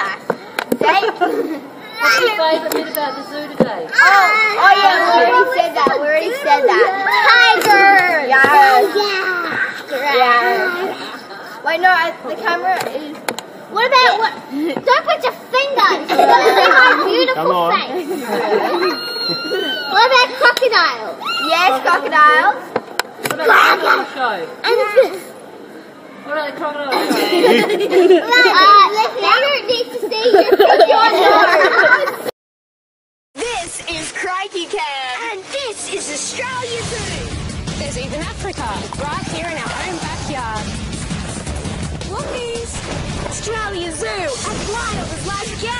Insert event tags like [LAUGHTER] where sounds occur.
Oh my gosh. Thank What's your favourite bit about the zoo today? Oh, oh yeah, we already said that. We already said that. Tiger. Yes. Yeah. Wait, no, I, the camera is. What about what? Don't put your fingers. You gotta see my beautiful Come on. face. what about crocodiles? Yes, crocodiles. What about the crocodile show? And this. What about the crocodile [LAUGHS] show? [LAUGHS] Uh, is Crikey Cam. And this is Australia Zoo. There's even Africa, right here in our own backyard. Lookies! Australia Zoo, as wild as life gets.